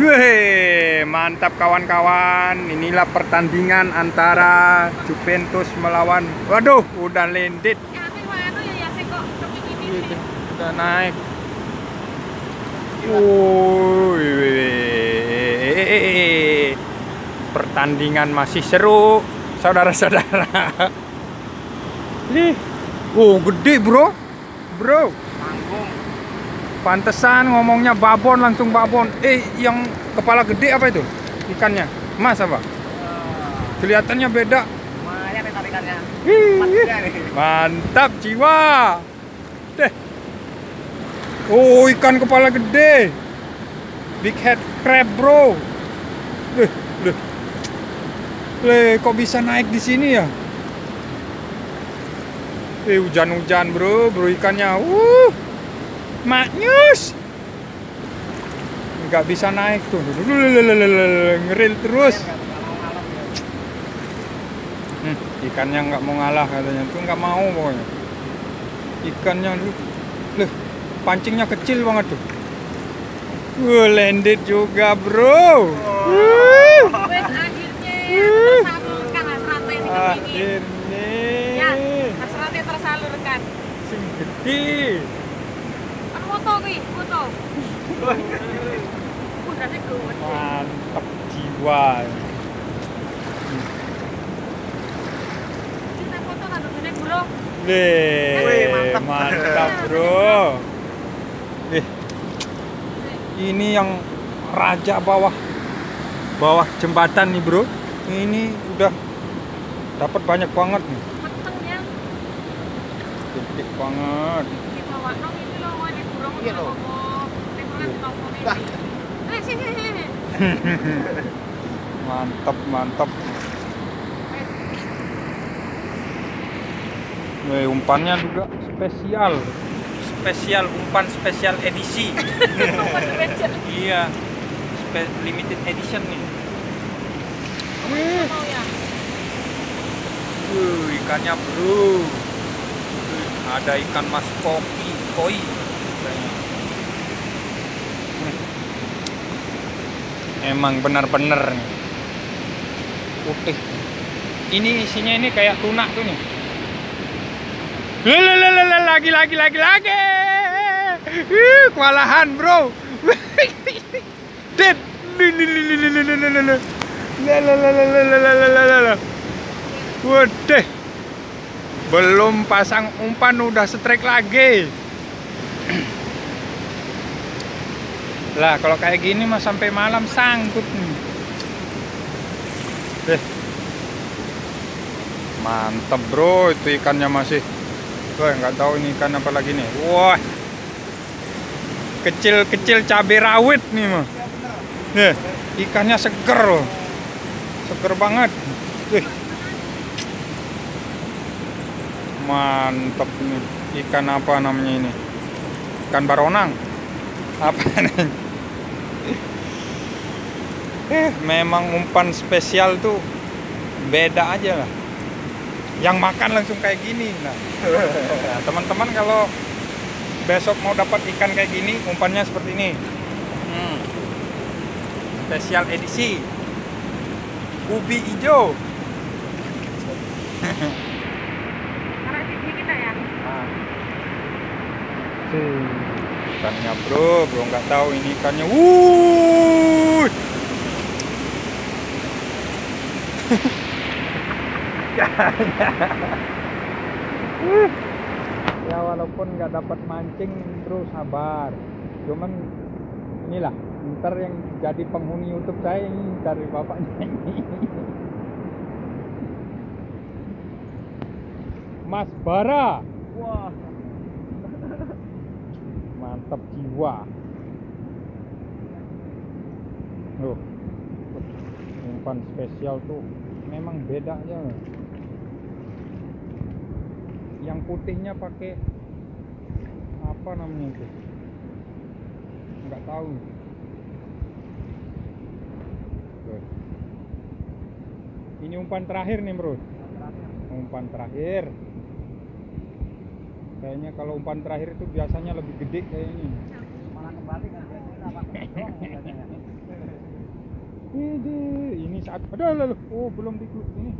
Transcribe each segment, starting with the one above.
Wih, mantap kawan-kawan. Inilah pertandingan antara Juventus melawan. Waduh, udah ini. Udah naik. Pertandingan masih seru, saudara-saudara. Nih, oh gede bro, bro. Manggung. Pantesan ngomongnya babon langsung babon. Eh, yang kepala gede apa itu? Ikannya? Mas apa? Kelihatannya beda. Nih tarikannya. Nih. Mantap jiwa. Deh. Oh, ikan kepala gede. Big head crab, bro. Leh, leh. Leh, kok bisa naik di sini ya? Eh, hujan-hujan, bro. Bro ikannya. Uh. Maknyus. Nggak bisa naik tuh. Ngeril terus. Hmm, ikannya nggak mau ngalah katanya tuh nggak mau pokoknya ikannya leh pancingnya kecil banget tuh Wah, landed juga bro Wes akhirnya tersalurkan hasratnya si kepingin. Ya, akhirnya hasratnya tersalurkan. sing gede Kan foto kuwi, foto. Udah sih gue. Mantap jiwa foto kan bro. Wih, mantap. mantap bro eh ini yang raja bawah bawah jembatan nih bro ini udah dapat banyak banget nih ya. gede banget Kita wakno ini loh, ini burung Iya, loh. Mantap mantap. Wih, umpannya juga spesial. Spesial umpan spesial edisi. Iya spe- limited edition nih. Ya? Wuh, ikannya bro ada ikan mas kopi koi. emang benar-benar. Putih. Ini isinya ini kayak tuna tuh nih. Lagi lagi lagi lagi. Kewalahan bro. Dead Waduh. Belum pasang umpan udah strike lagi lah kalau kayak gini mah sampai malam sangkut nih. Deh. mantep bro. Itu ikannya masih. Wah nggak tahu ini ikan apa lagi nih. Wah. Kecil-kecil cabai rawit nih mah. Nih, ikannya seger loh. Seger banget. Wih. mantep nih. Ikan apa namanya ini? Ikan baronang. Apa nih eh memang umpan spesial tuh beda aja lah yang makan langsung kayak gini nah Nah, teman-teman kalau besok mau dapat ikan kayak gini umpannya seperti ini Hmm. spesial edisi ubi hijau Karena di sini kita ya. Nah. Tuh, ikannya bro, bro nggak tahu ini ikannya. Wuh. ya walaupun nggak dapat mancing terus sabar. Cuman inilah ntar yang jadi penghuni YouTube saya ini cari bapaknya ini. Mas Bara. Wah. mantap jiwa loh umpan spesial tuh memang beda aja. Yang putihnya pakai apa namanya itu? Nggak tahu. Ini umpan terakhir nih bro. Umpan terakhir. Kayaknya kalau umpan terakhir itu biasanya lebih gede apa? Widih, ini saat aduh lalu oh belum di ini.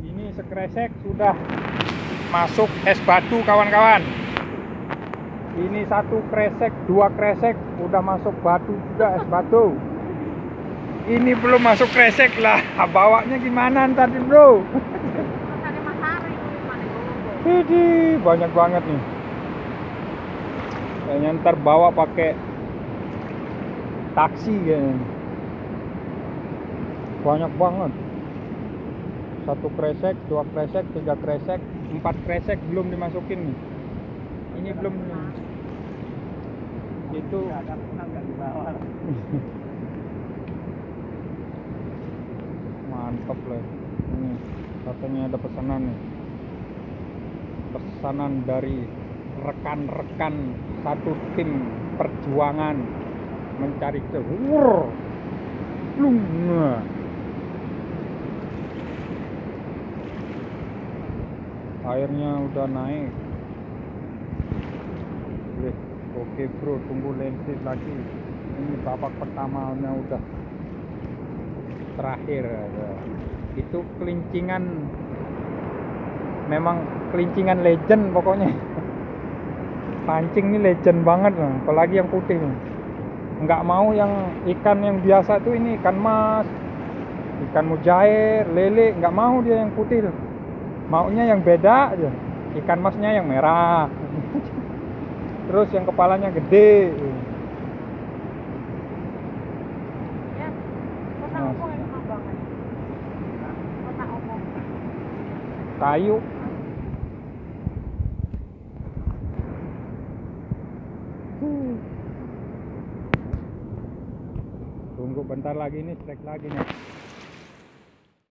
Ini sekresek sudah masuk es batu kawan-kawan. Ini satu kresek dua kresek udah masuk batu juga es batu. Ini belum masuk kresek lah. Bawanya gimana nih, bro? Ada. Widih, banyak banget nih. Kayaknya ntar bawa pakai taksi kayaknya banyak banget. Satu kresek dua kresek tiga kresek empat kresek belum dimasukin. Nih ini belum. Itu. Dibawa. mantap lah. Ini katanya ada pesanan nih. Pesanan dari rekan-rekan satu tim perjuangan mencari Lung. Nah. airnya udah naik Wih, oke bro tunggu lensit lagi ini babak pertamanya udah terakhir itu kelincingan memang kelincingan legend pokoknya pancing ini legend banget apalagi yang putih. Nggak mau yang ikan yang biasa tuh ini ikan mas ikan mujair lele nggak mau dia yang putih tuh. maunya yang beda aja ikan masnya yang merah terus yang kepalanya gede Ya. Mas. Opong yang enak banget. Kota Opong. kayu tunggu bentar lagi nih strike lagi nih